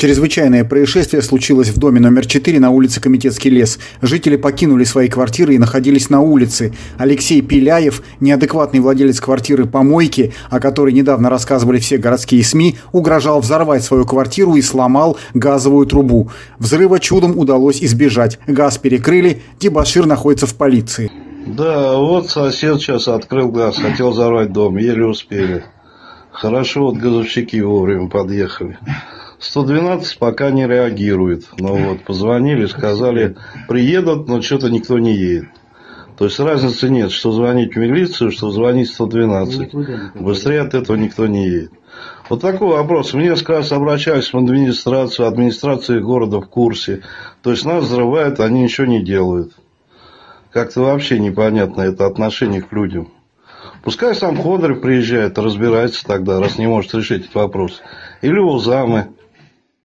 Чрезвычайное происшествие случилось в доме номер 4 на улице Комитетский лес. Жители покинули свои квартиры и находились на улице. Алексей Пиляев, неадекватный владелец квартиры «Помойки», о которой недавно рассказывали все городские СМИ, угрожал взорвать свою квартиру и сломал газовую трубу. Взрыва чудом удалось избежать. Газ перекрыли, Дебашир находится в полиции. Да, вот сосед сейчас открыл газ, хотел взорвать дом, еле успели. Хорошо, вот газовщики вовремя подъехали. 112 пока не реагирует. Но вот позвонили, сказали, приедут, но что-то никто не едет. То есть разницы нет, что звонить в милицию, что звонить 112. Быстрее от этого никто не едет. Вот такой вопрос. Мне раз обращались в администрацию, администрация города в курсе. То есть нас взрывают, они ничего не делают. Как-то вообще непонятно это отношение к людям. Пускай сам Ходорев приезжает, разбирается тогда, раз не может решить этот вопрос. Или у замы.